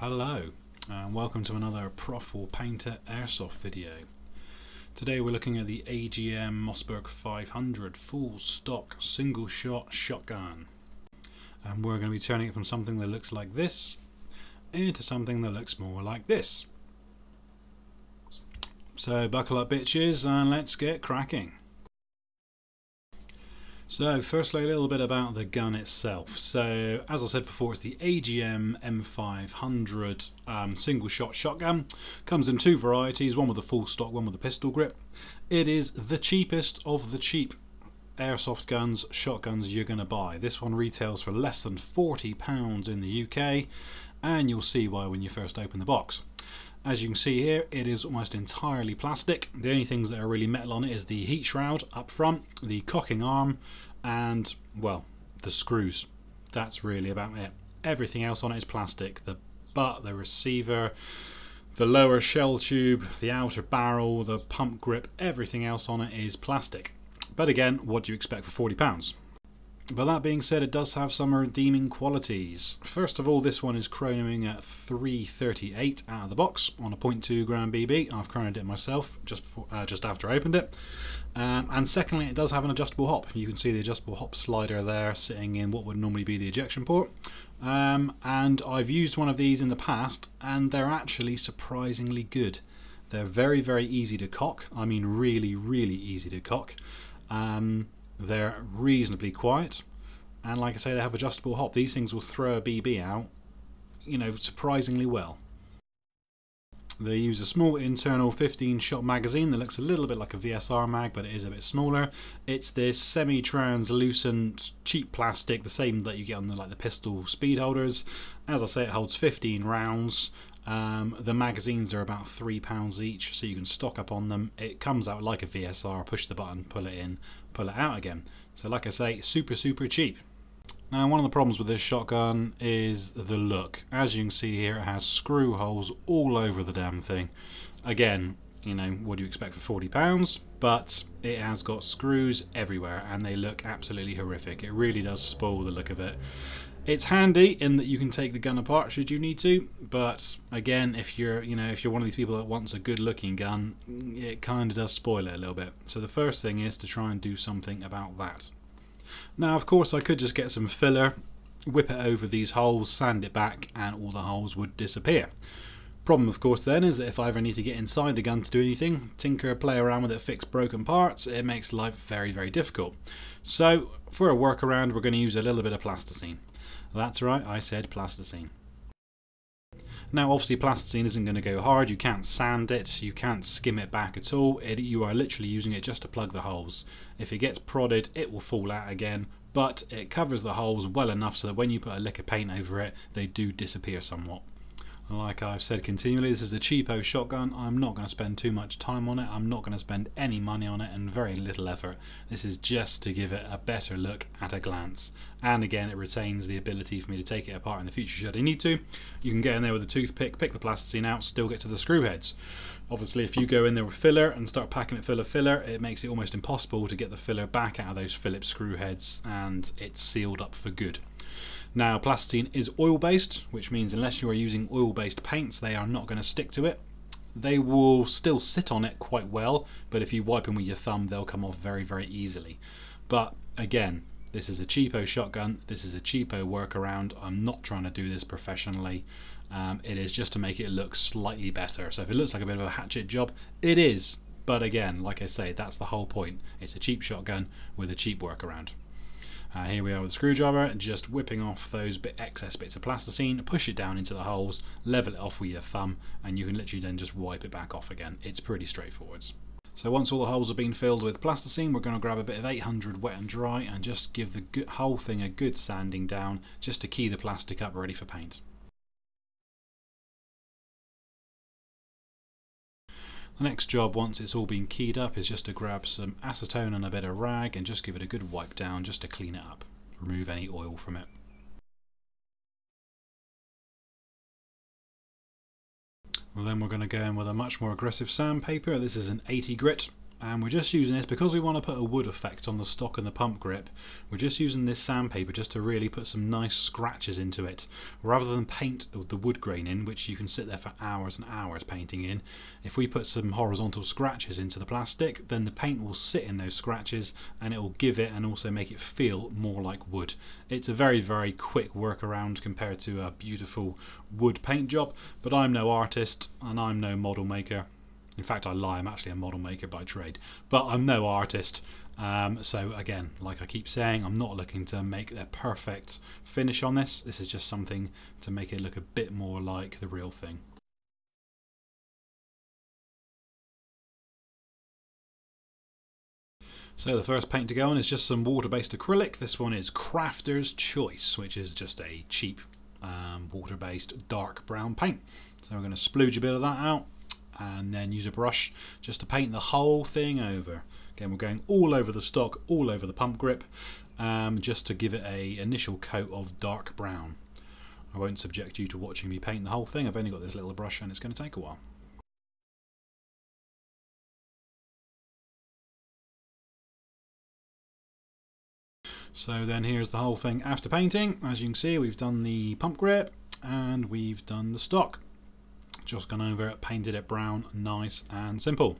Hello and welcome to another Prof or Painter Airsoft video. Today we're looking at the AGM Mossberg 500 full stock single shot shotgun and we're going to be turning it from something that looks like this into something that looks more like this. So buckle up bitches and let's get cracking. So firstly a little bit about the gun itself. So as I said before it's the AGM M500 um, single shot shotgun. Comes in two varieties, one with a full stock, one with a pistol grip. It is the cheapest of the cheap airsoft guns, shotguns you're going to buy. This one retails for less than £40 in the UK and you'll see why when you first open the box. As you can see here, it is almost entirely plastic. The only things that are really metal on it is the heat shroud up front, the cocking arm, and, well, the screws. That's really about it. Everything else on it is plastic. The butt, the receiver, the lower shell tube, the outer barrel, the pump grip, everything else on it is plastic. But again, what do you expect for £40? But that being said, it does have some redeeming qualities. First of all, this one is chronoing at 338 out of the box on a 0.2 gram BB. I've chronoed it myself just before, uh, just after I opened it. Um, and secondly, it does have an adjustable hop. You can see the adjustable hop slider there sitting in what would normally be the ejection port. Um, and I've used one of these in the past, and they're actually surprisingly good. They're very, very easy to cock. I mean, really, really easy to cock. Um, they're reasonably quiet, and like I say, they have adjustable hop. These things will throw a BB out, you know, surprisingly well. They use a small internal 15 shot magazine that looks a little bit like a VSR mag but it is a bit smaller. It's this semi-translucent cheap plastic, the same that you get on the like the pistol speed holders. As I say it holds 15 rounds. Um, the magazines are about £3 each so you can stock up on them. It comes out like a VSR, push the button, pull it in, pull it out again. So like I say, super super cheap. Now one of the problems with this shotgun is the look. As you can see here it has screw holes all over the damn thing. Again, you know, what do you expect for £40? But it has got screws everywhere and they look absolutely horrific. It really does spoil the look of it. It's handy in that you can take the gun apart should you need to, but again, if you're you know if you're one of these people that wants a good looking gun, it kind of does spoil it a little bit. So the first thing is to try and do something about that. Now of course I could just get some filler, whip it over these holes, sand it back and all the holes would disappear. Problem of course then is that if I ever need to get inside the gun to do anything, tinker, play around with it, fix broken parts, it makes life very very difficult. So for a workaround we're going to use a little bit of plasticine. That's right, I said plasticine. Now obviously plasticine isn't going to go hard, you can't sand it, you can't skim it back at all, it, you are literally using it just to plug the holes. If it gets prodded it will fall out again, but it covers the holes well enough so that when you put a lick of paint over it they do disappear somewhat. Like I've said continually, this is a cheapo shotgun. I'm not going to spend too much time on it. I'm not going to spend any money on it and very little effort. This is just to give it a better look at a glance. And again, it retains the ability for me to take it apart in the future should I need to. You can get in there with a toothpick, pick the plasticine out, still get to the screw heads. Obviously, if you go in there with filler and start packing it full of filler, it makes it almost impossible to get the filler back out of those Phillips screw heads and it's sealed up for good. Now plasticine is oil based, which means unless you are using oil based paints they are not going to stick to it. They will still sit on it quite well, but if you wipe them with your thumb they'll come off very very easily. But again, this is a cheapo shotgun, this is a cheapo workaround, I'm not trying to do this professionally. Um, it is just to make it look slightly better. So if it looks like a bit of a hatchet job, it is. But again, like I say, that's the whole point. It's a cheap shotgun with a cheap workaround. Uh, here we are with the screwdriver, just whipping off those bit excess bits of plasticine, push it down into the holes, level it off with your thumb, and you can literally then just wipe it back off again. It's pretty straightforward. So once all the holes have been filled with plasticine, we're going to grab a bit of 800 wet and dry and just give the whole thing a good sanding down just to key the plastic up ready for paint. The next job once it's all been keyed up is just to grab some acetone and a bit of rag and just give it a good wipe down just to clean it up, remove any oil from it. Well then we're going to go in with a much more aggressive sandpaper, this is an 80 grit and we're just using this because we want to put a wood effect on the stock and the pump grip we're just using this sandpaper just to really put some nice scratches into it rather than paint the wood grain in which you can sit there for hours and hours painting in. If we put some horizontal scratches into the plastic then the paint will sit in those scratches and it will give it and also make it feel more like wood. It's a very very quick workaround compared to a beautiful wood paint job but I'm no artist and I'm no model maker in fact, I lie, I'm actually a model maker by trade, but I'm no artist. Um, so, again, like I keep saying, I'm not looking to make a perfect finish on this. This is just something to make it look a bit more like the real thing. So the first paint to go on is just some water-based acrylic. This one is Crafter's Choice, which is just a cheap um, water-based dark brown paint. So we're going to splooge a bit of that out and then use a brush just to paint the whole thing over. Again, we're going all over the stock, all over the pump grip, um, just to give it a initial coat of dark brown. I won't subject you to watching me paint the whole thing. I've only got this little brush and it's going to take a while. So then here's the whole thing after painting. As you can see, we've done the pump grip and we've done the stock just gone over it, painted it brown, nice and simple.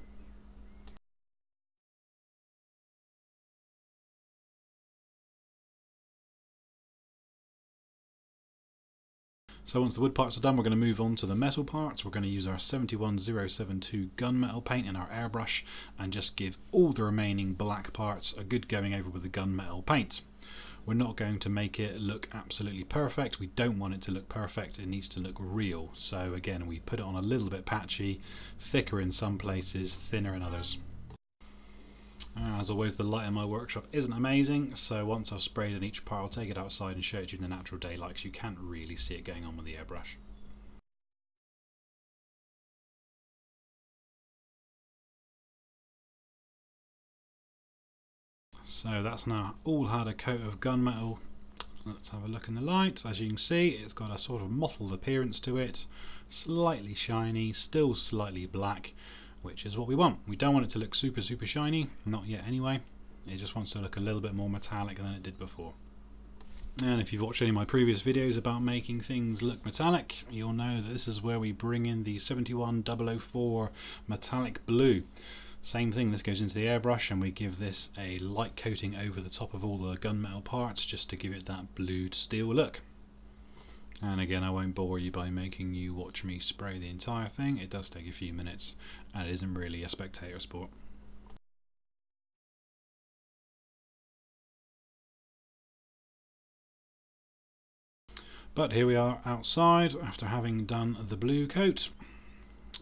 So once the wood parts are done, we're going to move on to the metal parts. We're going to use our 71072 gunmetal paint in our airbrush and just give all the remaining black parts a good going over with the gunmetal paint. We're not going to make it look absolutely perfect. We don't want it to look perfect. It needs to look real. So again, we put it on a little bit patchy, thicker in some places, thinner in others. Ah, as always, the light in my workshop isn't amazing, so once I've sprayed in each part, I'll take it outside and show it to you in the natural daylight because you can't really see it going on with the airbrush. So that's now all had a coat of gunmetal. Let's have a look in the light. As you can see, it's got a sort of mottled appearance to it. Slightly shiny, still slightly black, which is what we want. We don't want it to look super, super shiny. Not yet anyway. It just wants to look a little bit more metallic than it did before. And if you've watched any of my previous videos about making things look metallic, you'll know that this is where we bring in the 71004 metallic blue. Same thing, this goes into the airbrush and we give this a light coating over the top of all the gunmetal parts just to give it that blued steel look. And again, I won't bore you by making you watch me spray the entire thing. It does take a few minutes and it isn't really a spectator sport. But here we are outside after having done the blue coat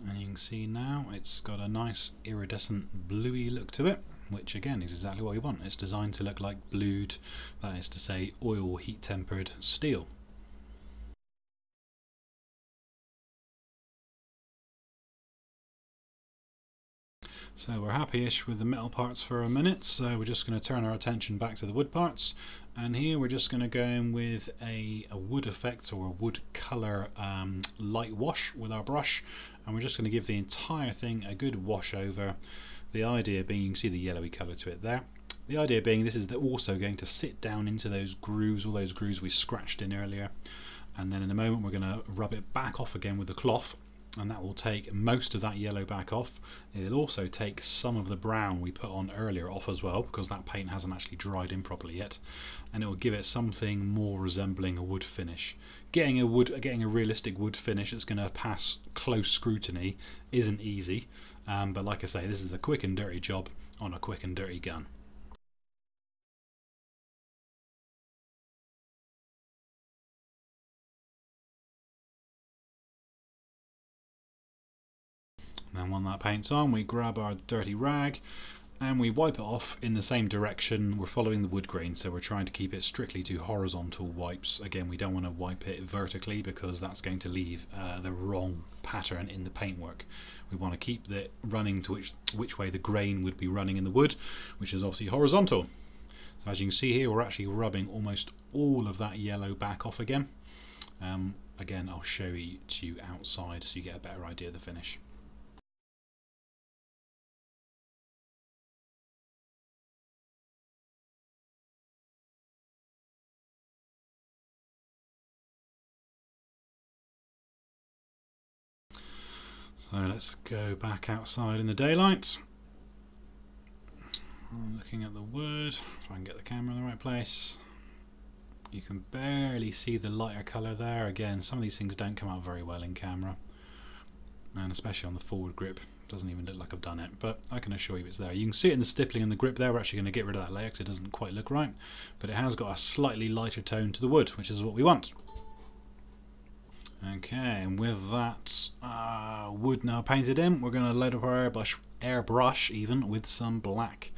and you can see now it's got a nice iridescent bluey look to it which again is exactly what we want it's designed to look like blued that is to say oil heat tempered steel So we're happy-ish with the metal parts for a minute, so we're just going to turn our attention back to the wood parts. And here we're just going to go in with a, a wood effect or a wood colour um, light wash with our brush. And we're just going to give the entire thing a good wash over. The idea being, you can see the yellowy colour to it there. The idea being this is also going to sit down into those grooves, all those grooves we scratched in earlier. And then in a moment we're going to rub it back off again with the cloth and that will take most of that yellow back off. It'll also take some of the brown we put on earlier off as well because that paint hasn't actually dried in properly yet and it will give it something more resembling a wood finish. Getting a wood, getting a realistic wood finish that's going to pass close scrutiny isn't easy um, but like I say this is a quick and dirty job on a quick and dirty gun. And when that paint's on, we grab our dirty rag and we wipe it off in the same direction. We're following the wood grain, so we're trying to keep it strictly to horizontal wipes. Again, we don't want to wipe it vertically because that's going to leave uh, the wrong pattern in the paintwork. We want to keep it running to which, which way the grain would be running in the wood, which is obviously horizontal. So as you can see here, we're actually rubbing almost all of that yellow back off again. Um, again, I'll show you to you outside so you get a better idea of the finish. So let's go back outside in the daylight. I'm looking at the wood, if I can get the camera in the right place. You can barely see the lighter colour there. Again, some of these things don't come out very well in camera. And especially on the forward grip. Doesn't even look like I've done it, but I can assure you it's there. You can see it in the stippling and the grip there. We're actually going to get rid of that layer because it doesn't quite look right. But it has got a slightly lighter tone to the wood, which is what we want. Okay, and with that uh, wood now painted in, we're going to load up our airbrush, airbrush even with some black.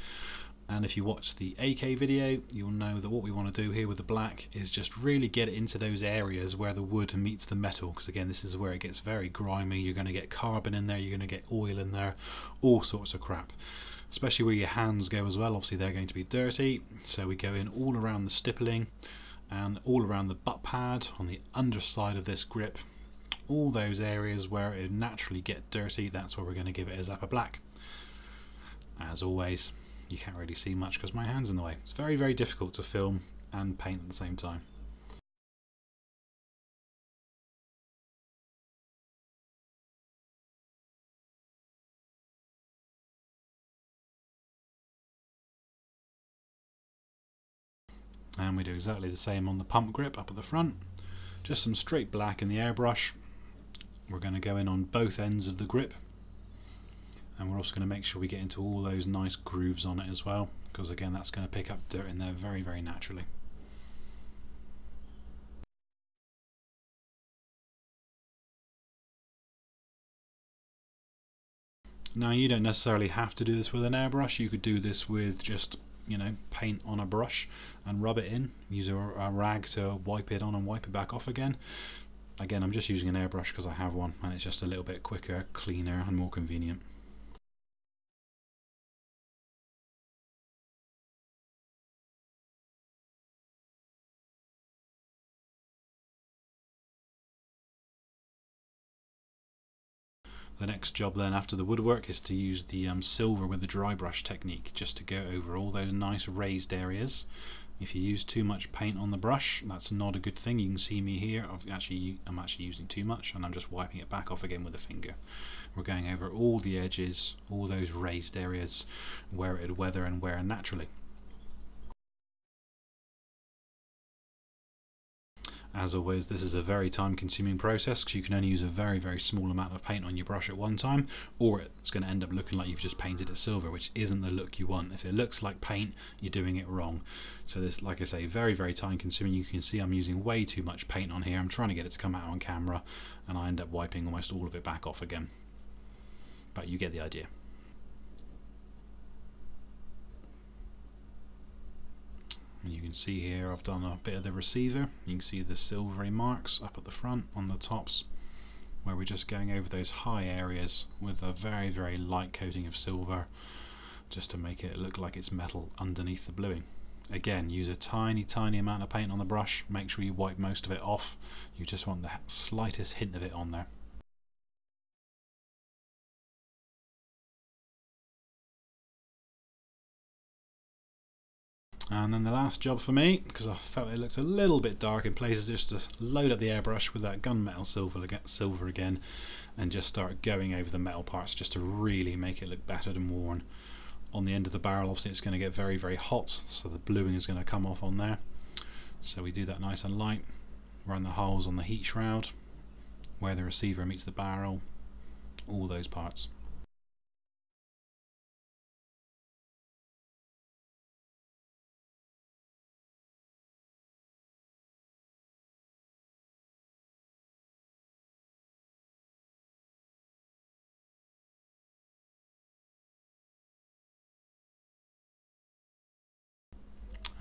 And if you watch the AK video you'll know that what we want to do here with the black is just really get it into those areas where the wood meets the metal because again this is where it gets very grimy. You're going to get carbon in there you're going to get oil in there all sorts of crap. Especially where your hands go as well obviously they're going to be dirty. So we go in all around the stippling and all around the butt pad on the underside of this grip all those areas where it naturally get dirty that's where we're going to give it a Zappa Black as always you can't really see much because my hand's in the way. It's very, very difficult to film and paint at the same time. And we do exactly the same on the pump grip up at the front. Just some straight black in the airbrush. We're going to go in on both ends of the grip and we're also going to make sure we get into all those nice grooves on it as well because again that's going to pick up dirt in there very very naturally Now you don't necessarily have to do this with an airbrush, you could do this with just you know paint on a brush and rub it in, use a, a rag to wipe it on and wipe it back off again. Again I'm just using an airbrush because I have one and it's just a little bit quicker, cleaner and more convenient. The next job then after the woodwork is to use the um, silver with the dry brush technique just to go over all those nice raised areas. If you use too much paint on the brush, that's not a good thing. You can see me here. I've actually, I'm actually using too much, and I'm just wiping it back off again with a finger. We're going over all the edges, all those raised areas where it would weather and wear naturally. As always, this is a very time consuming process because you can only use a very, very small amount of paint on your brush at one time, or it's going to end up looking like you've just painted it silver, which isn't the look you want. If it looks like paint, you're doing it wrong. So this, like I say, very, very time consuming. You can see I'm using way too much paint on here. I'm trying to get it to come out on camera, and I end up wiping almost all of it back off again. But you get the idea. And you can see here I've done a bit of the receiver. You can see the silvery marks up at the front on the tops where we're just going over those high areas with a very very light coating of silver just to make it look like it's metal underneath the bluing. Again use a tiny tiny amount of paint on the brush. Make sure you wipe most of it off. You just want the slightest hint of it on there And then the last job for me, because I felt it looked a little bit dark in places, just to load up the airbrush with that gunmetal silver, silver again and just start going over the metal parts just to really make it look battered and worn. On the end of the barrel obviously it's going to get very very hot so the bluing is going to come off on there. So we do that nice and light, run the holes on the heat shroud, where the receiver meets the barrel, all those parts.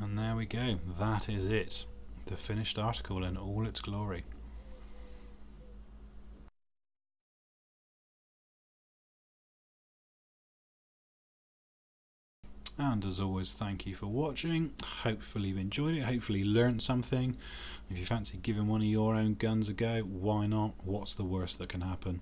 And there we go, that is it. The finished article in all its glory. And as always, thank you for watching. Hopefully you've enjoyed it, hopefully you learned something. If you fancy giving one of your own guns a go, why not? What's the worst that can happen?